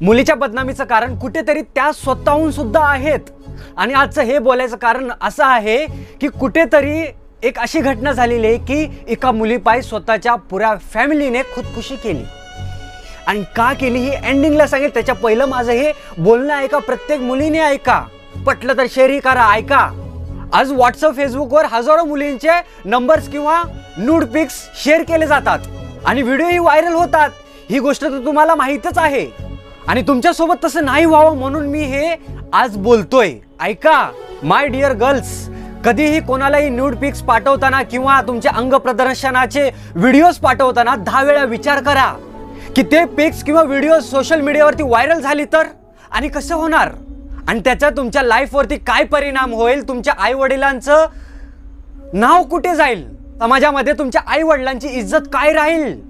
मुलीच्या बदनामीचं कारण कुठेतरी त्या स्वतःहून सुद्धा आहेत. आणि आजचं हे बोलायचं कारण असं आहे की कुठेतरी एक अशी घटना झालेली आहे की एका मुलीपायी स्वतःच्या पुऱ्या फॅमिलीने खुदकुशी केली. आणि का केली ही एंडिंगला सांगेल. त्याच्या पहिलं माझं हे बोलणं ऐका प्रत्येक मुलीने ऐका. पटलं तर शेअरही करा ऐका. आज व्हॉट्सअप फेसबुकवर हजारो मुलींचे नंबर्स किंवा नूड पिक्स शेअर केले जातात. आणि व्हिडिओही व्हायरल होतात. ही गोष्ट तर तुम्हाला माहीतच आहे. आणि तुमच्यासोबत तसं नाही व्हावं म्हणून मी हे आज बोलतोय. ऐका माय डिअर गर्ल्स कधीही कोणालाही न्यूड पिक्स पाठवताना किंवा तुमच्या अंग प्रदर्शनाचे व्हिडिओज पाठवताना दहा वेळा विचार करा. की ते पिक्स किंवा व्हिडिओ सोशल मीडियावरती व्हायरल झाली तर? आणि कसं होणार? आणि त्याचा तुमच्या लाईफवरती काय परिणाम होईल? तुमच्या आईवडिलांचं नाव कुठे जाईल? समाजामध्ये तुमच्या आईवडिलांची इज्जत काय राहील?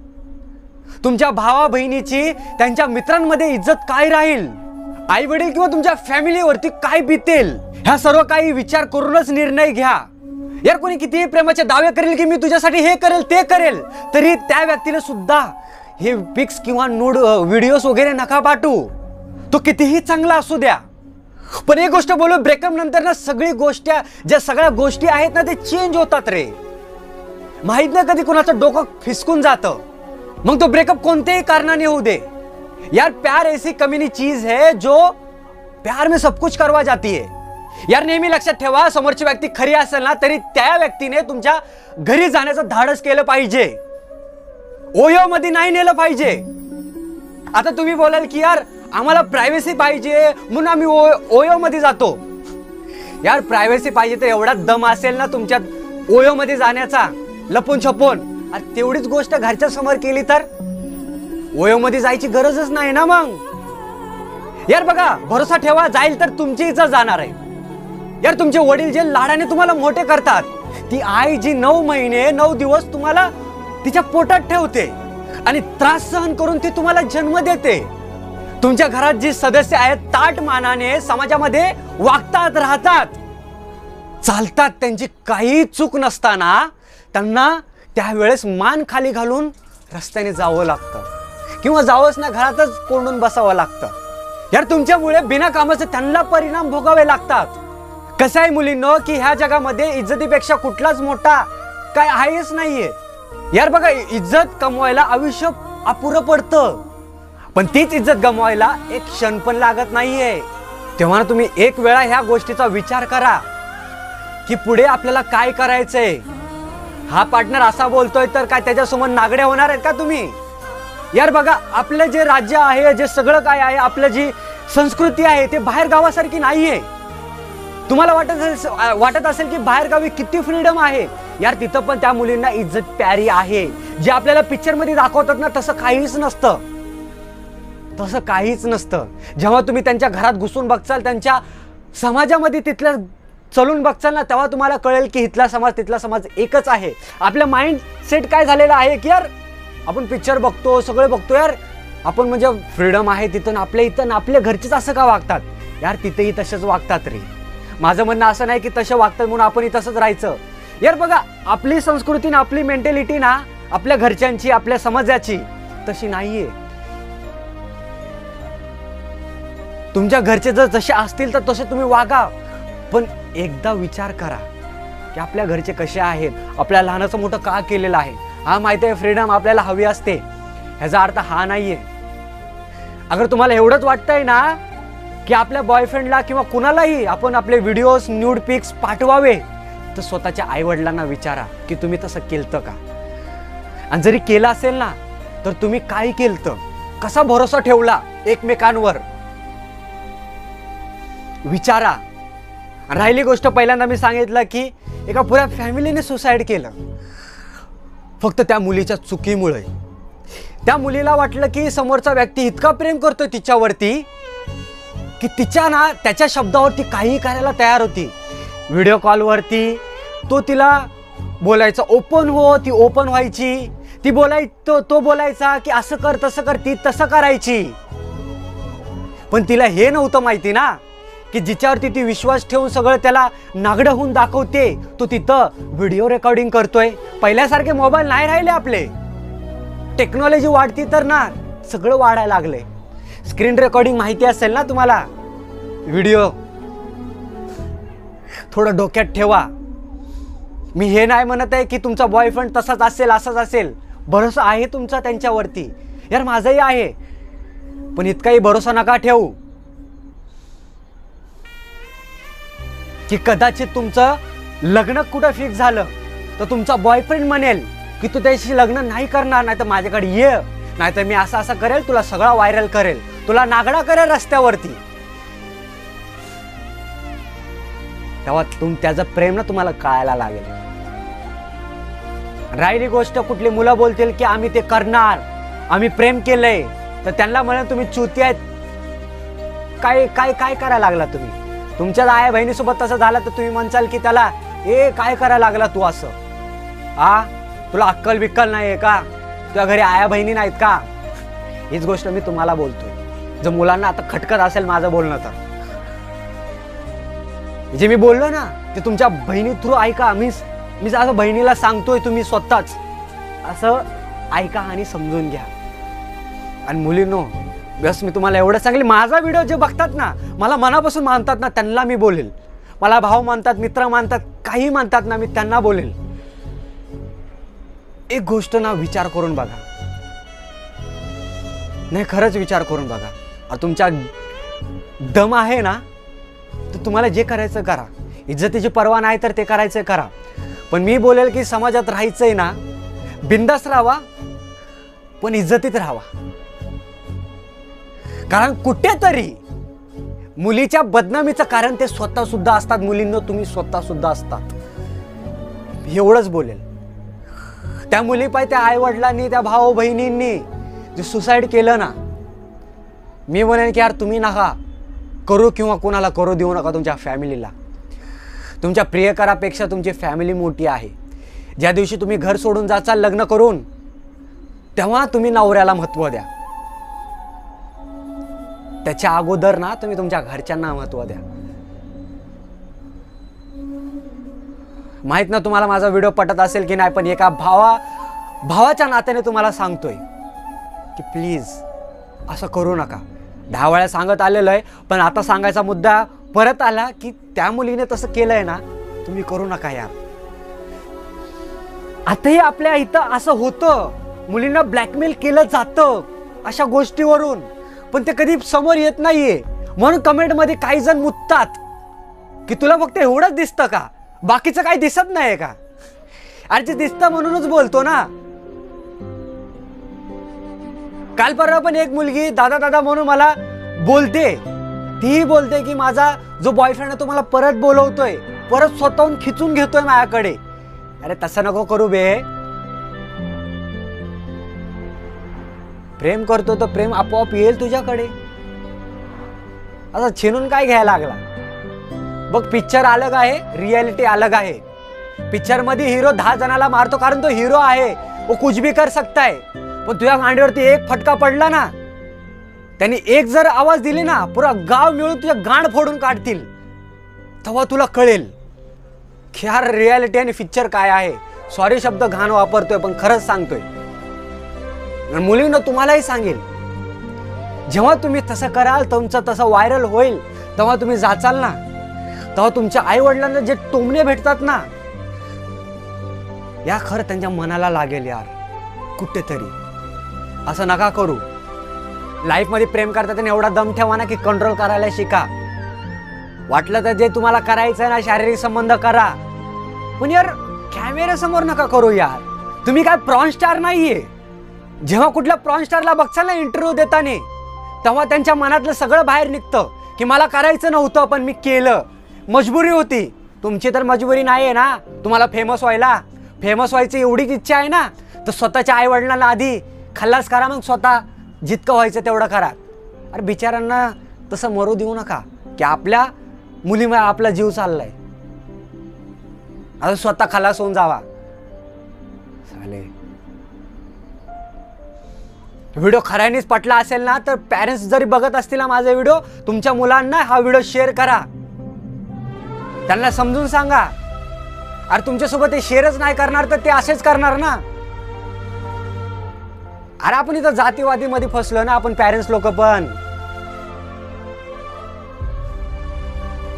तुमच्या भावा बहिणीची त्यांच्या मित्रांमध्ये इज्जत काय राहील? आई वडील किंवा तुमच्या फॅमिलीवरती काय बितेल? ह्या सर्व काही विचार करूनच निर्णय घ्या. यार कोणी कितीही प्रेमाचे दावे करेल की मी तुझ्यासाठी हे करेल ते करेल तरी त्या व्यक्तीने सुद्धा हे पिक्स किंवा नूड व्हिडिओज वगैरे नका पाठवू. तो कितीही चांगला असू द्या. पण एक गोष्ट बोलू ब्रेकअप नंतर ना सगळी गोष्टी ज्या सगळ्या गोष्टी आहेत ना ते चेंज होतात रे. माहीत नाही कधी कोणाचं डोकं फिसकून जातं. मग तो ब्रेकअप कोणत्याही कारणाने होऊ दे. यार प्यार ऐसी कमीनी चीज है जो प्यार में सब कुछ करवा जाती है. यार नेहमी लक्षात ठेवा समोरची व्यक्ती खरी असेल ना तरी त्या व्यक्तीने तुमच्या घरी जाण्याचं धाडस केलं पाहिजे. ओयो मध्ये नाही नेलं पाहिजे. आता तुम्ही बोलाल की यार आम्हाला प्रायव्हसी पाहिजे म्हणून आम्ही ओयो मध्ये जातो. यार प्रायव्हसी पाहिजे तर एवढा दम असेल ना तुमच्यात ओयो मध्ये जाण्याचा लपून छपून. आणि तेवढीच गोष्ट घरच्या समोर केली तर? ओयोमध्ये जायची गरजच नाही ना मग? यार बघा भरोसा ठेवा जाईल तर तुमची इज्जत जाणार आहे. यार तुमचे वडील जे लाडाने तुम्हाला मोठे करतात ती आई जी नऊ महिने नऊ दिवस तुम्हाला तिच्या पोटात ठेवते आणि त्रास सहन करून ती तुम्हाला जन्म देते. तुमच्या घरात जी सदस्य आहेत ताट मानाने समाजामध्ये वागतात राहतात. चालतात त्यांची काही चूक नसताना त्यांना त्यावेळेस मान खाली घालून रस्त्याने जावं लागतं. किंवा जावंच ना घरातच कोंडून बसावं लागतं. यार तुमच्यामुळे बिना कामाचे त्यांना परिणाम भोगावे लागतात. कसं आहे मुलींनो की ह्या जगामध्ये इज्जतीपेक्षा कुठलाच मोठा काय आहेच नाहीये. यार बघा इज्जत कमवायला आयुष्य अपुरं पडतं. पण तीच इज्जत गमवायला एक क्षण पण लागत नाहीये. तेव्हा तुम्ही एक वेळा ह्या गोष्टीचा विचार करा की पुढे आपल्याला काय करायचंय? हा पार्टनर असा बोलतोय तर काय त्याच्यासमोर नागड्या होणार आहेत का तुम्ही? यार बघा आपलं जे राज्य आहे जे सगळं काय आहे आपलं जी संस्कृती आहे ते बाहेर गावासारखी नाहीये. तुम्हाला वाटत असेल वाटत असेल की बाहेर गावी किती फ्रीडम आहे? यार तिथं पण त्या मुलींना इज्जत प्यारी आहे. जे आपल्याला पिक्चरमध्ये दाखवतात ना तसं काहीच नसतं. तसं काहीच नसतं. जेव्हा तुम्ही त्यांच्या घरात घुसून बघचाल त्यांच्या समाजामध्ये तिथल्या चलून बघचाल ना तेव्हा तुम्हाला कळेल की इथला समाज तिथला समाज एकच आहे. आपलं माइंड सेट काय झालेलं आहे की यार आपण पिक्चर बघतो सगळे बघतो यार. आपण म्हणजे फ्रीडम आहे तिथं आपल्या इथं आपल्या घरचेच असं का वागतात? यार तिथेही तसेच वागतात रे. माझं म्हणणं असं नाही की तसे वागतात म्हणून आपणही तसंच राहायचं. यार बघा आपली संस्कृती ना आपली मेंटॅलिटी ना आपल्या घरच्यांची आपल्या समाजाची तशी नाहीये. तुमच्या घरचे जर जसे असतील तर तसे तुम्ही वागा. पण एकदा विचार करा की आपल्या घरचे कसे आहेत? आपल्या लहानाचं मोठं का केलेलं आहे? हा माहिती आहे फ्रीडम आपल्याला हवी असते. ह्याचा अर्थ हा नाहीये. अगर तुम्हाला एवढंच वाटतंय ना की आपल्या बॉयफ्रेंडला किंवा कुणालाही आपण आपले व्हिडिओज न्यूड पिक्स पाठवावे तर स्वतःच्या आईवडिलांना विचारा की तुम्ही तसं केलतं का? आणि जरी केलं असेल ना तर तुम्ही काय केलतं? कसा भरोसा ठेवला एकमेकांवर? विचारा. राहिली गोष्ट पहिल्यांदा मी सांगितलं की एका पुऱ्या फॅमिलीने सुसाईड केलं. फक्त त्या मुलीच्या चुकीमुळे. त्या मुलीला वाटलं की समोरचा व्यक्ती इतका प्रेम करतोय तिच्यावरती की तिच्या ना त्याच्या शब्दावरती काहीही करायला तयार होती. व्हिडिओ कॉलवरती तो तिला बोलायचा ओपन हो ती ओपन व्हायची. ती बोलाय तो तो बोलायचा की असं कर तसं कर ती तसं करायची. पण तिला हे नव्हतं माहिती ना. की जिच्यावरती ती विश्वास ठेवून सगळं त्याला नागडं होऊन दाखवते तो तिथं व्हिडिओ रेकॉर्डिंग करतोय. पहिल्यासारखे मोबाईल नाही राहिले आपले. टेक्नॉलॉजी वाढती तर ना सगळं वाढायला लागले स्क्रीन रेकॉर्डिंग माहिती असेल ना तुम्हाला? व्हिडिओ थोडं डोक्यात ठेवा. मी हे नाही म्हणत आहे की तुमचा बॉयफ्रेंड तसाच असेल असंच असेल. भरोसा आहे तुमचा त्यांच्यावरती. यार माझाही आहे. पण इतकाही भरोसा नका ठेवू. की कदाचित तुमचं लग्न कुठं फिक्स झालं. तर तुमचा बॉयफ्रेंड म्हणेल की तू त्याशी लग्न नाही करणार नाही तर माझ्याकडे ये. नाही तर मी असं असं करेल तुला सगळा व्हायरल करेल. तुला नागडा करेल रस्त्यावरती. तेव्हा तुम त्याचं प्रेम ना तुम्हाला कळायला लागेल. राहिली गोष्ट कुठली मुलं बोलतील की आम्ही ते करणार आम्ही प्रेम केलंय तर त्यांना म्हणा तुम्ही चुती आहेत. काय काय काय करायला लागला तुम्ही? तुमच्या आया बहिणीसोबत तसं झालं तर तुम्ही म्हणसाल की त्याला ए काय करायला लागला तू असं? आ? तुला अक्कल बिक्कल नाही आहे का? तुझ्या घरी आया बहिणी नाहीत का? हीच गोष्ट मी तुम्हाला बोलतोय. जर मुलांना आता खटकत असेल माझं बोलणं तर. जे मी बोललो ना ते तुमच्या बहिणी थ्रू ऐका. मी मी असं बहिणीला सांगतोय तुम्ही स्वतःच. असं ऐका आणि समजून घ्या. आणि मुलींनो बस मी तुम्हाला एवढं सांगेल माझा व्हिडिओ जे बघतात ना मला मनापासून मानतात ना त्यांना मी बोलेल. मला भाऊ मानतात मित्र मानतात काही मानतात ना मी त्यांना बोलेल. एक गोष्ट ना विचार करून बघा. नाही खरंच विचार करून बघा. आणि तुमच्या दम आहे ना तर तुम्हाला जे करायचं करा. इज्जतीची पर्वा नाही तर ते करायचं करा. पण मी बोलेल की समाजात राहायचंय ना बिंदास राहावा पण इज्जतीत राहावा. कारण कुठेतरी मुलीच्या बदनामीचं कारण ते स्वतः सुद्धा असतात. मुलींना तुम्ही स्वतः सुद्धा असतात एवढंच बोलेल. त्या मुली पाय त्या आईवडिलांनी त्या भाऊ बहिणींनी जे सुसाईड केलं ना मी म्हणेन की यार तुम्ही नका करू किंवा कोणाला करू देऊ नका तुमच्या फॅमिलीला तुमच्या प्रियकरापेक्षा तुमची फॅमिली मोठी आहे. ज्या दिवशी तुम्ही घर सोडून जाचाल लग्न करून तेव्हा तुम्ही नवऱ्याला महत्त्व द्या. त्याच्या अगोदर ना तुम्ही तुमच्या घरच्यांना महत्त्व द्या. माहीत ना तुम्हाला माझा व्हिडिओ पटत असेल की नाही पण एका भावा भावाच्या नात्याने तुम्हाला सांगतोय की प्लीज असं करू नका. दहा वेळा सांगत आलेलं आहे पण आता सांगायचा मुद्दा परत आला की त्या मुलीने तसं केलंय ना तुम्ही करू नका यार. आताही आपल्या इथं असं होतं. मुलींना ब्लॅकमेल केलं जातं अशा गोष्टीवरून. पण ते कधी समोर येत नाहीये. म्हणून कमेंटमध्ये काही जण मुततात. की तुला फक्त एवढंच दिसतं का? बाकीचं काही दिसत नाही का? अरे जे दिसतं म्हणूनच बोलतो ना. काल परवा पण एक मुलगी दादा दादा म्हणून मला बोलते. तीही बोलते की माझा जो बॉयफ्रेंड आहे तो मला परत बोलवतोय. परत स्वतःहून खिचून घेतोय माझ्याकडे. अरे तसं नको करू बे. प्रेम करतो तर प्रेम आपोआप येईल तुझ्याकडे. असं छिनून काय घ्यायला लागला? बघ पिक्चर अलग आहे रियालिटी अलग आहे. पिक्चरमध्ये हिरो दहा जणाला मारतो कारण तो हिरो आहे. वो कुछ भी कर सकता है पण तुझ्या गांडीवरती एक फटका पडला ना त्यांनी एक जर आवाज दिली ना पुरा गाव मिळून तुझ्या गांड फोडून काढतील. तेव्हा तुला कळेल की हा रियालिटी आणि पिक्चर काय आहे. सॉरी शब्द घाण वापरतोय पण खरंच सांगतोय. आणि मुलींना तुम्हालाही सांगेल जेव्हा तुम्ही तसं कराल तुमचं तसं व्हायरल होईल तेव्हा तुम्ही जाचाल ना. तेव्हा तुमच्या आई वडिलांना जे टोमणे भेटतात ना या खरं त्यांच्या मनाला लागेल यार कुठेतरी. असं नका करू. लाईफमध्ये प्रेम करता त्यांनी एवढा दम ठेवा ना की कंट्रोल करायला शिका. वाटलं तर जे तुम्हाला करायचं आहे ना शारीरिक संबंध करा. पण यार कॅमेऱ्यासमोर नका करू यार. तुम्ही काय प्रॉन स्टार नाहीये. जेव्हा कुठल्या प्रॉन स्टारला बघचाल ना इंटरव्ह्यू देताना तेव्हा त्यांच्या मनातलं सगळं बाहेर निघतं की मला करायचं नव्हतं पण मी केलं. मजबुरी होती. तुमची तर मजबुरी नाही आहे ना? तुम्हाला फेमस व्हायला. फेमस व्हायची एवढीच इच्छा आहे ना? तर स्वतःच्या आई वडिलांना आधी खल्लास करा मग स्वतः. जितकं व्हायचं तेवढं करा. अरे बिचारांना तसं मरू देऊ नका की आपल्या मुलीमुळे आपला जीव चाललाय. आता स्वतः खलास होऊन जावा. चालेल. व्हिडिओ खऱ्यानेच पटला असेल ना तर पॅरेंट्स जरी बघत असतील ना माझा व्हिडिओ तुमच्या मुलांना हा व्हिडिओ शेअर करा. त्यांना समजून सांगा. अरे तुमच्यासोबत ते शेअरच नाही करणार तर ते असेच करणार ना. अरे आपण इथं जातीवादीमध्ये फसलो ना आपण पॅरेंट्स लोक पण.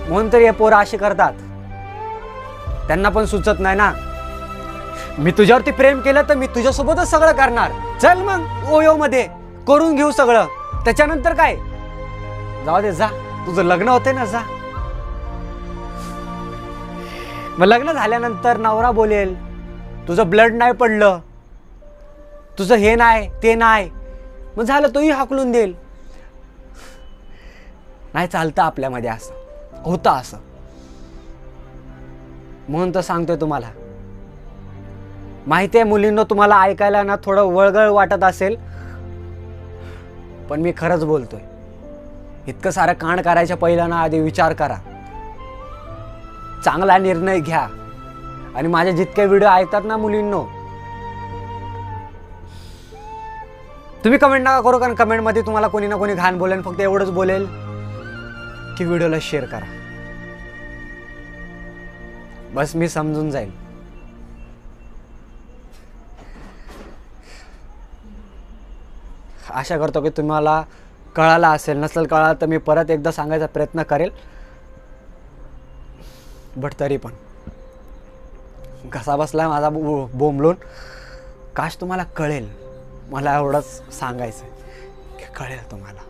म्हणून तरी हे पोरं असे करतात. त्यांना पण सुचत नाही ना. मी तुझ्यावरती प्रेम केलं तर मी तुझ्यासोबतच सगळं करणार. चल मग ओयो मध्ये करून घेऊ सगळं. त्याच्यानंतर काय? जाऊ दे जा. तुझं लग्न होते ना जा. मग लग्न झाल्यानंतर नवरा बोलेल तुझं ब्लड नाही पडलं. तुझं हे नाही ते नाही. मग झालं तोही हाकलून देईल. नाही चालतं आपल्यामध्ये असं. होतं असं. म्हणून तर सांगतोय तुम्हाला. माहिती आहे मुलींना तुम्हाला ऐकायला ना थोडं वळगळ वाटत असेल पण मी खरंच बोलतोय. इतकं सारं कांड करायच्या पहिला ना आधी विचार करा. चांगला निर्णय घ्या. आणि माझे जितके व्हिडिओ ऐकतात ना मुलींनो तुम्ही कमेंट नका करू कारण कमेंटमध्ये तुम्हाला कोणी ना कोणी घाण बोलेल फक्त एवढंच बोलेल की व्हिडिओला शेअर करा. बस मी समजून जाईल. आशा करतो की तुम्हाला कळाला असेल नसेल कळालं तर मी परत एकदा सांगायचा प्रयत्न करेल. बट तरी पण. घसा बसला आहे माझा बो बोंबलून. काश तुम्हाला कळेल. मला एवढंच सांगायचं आहे की कळेल तुम्हाला.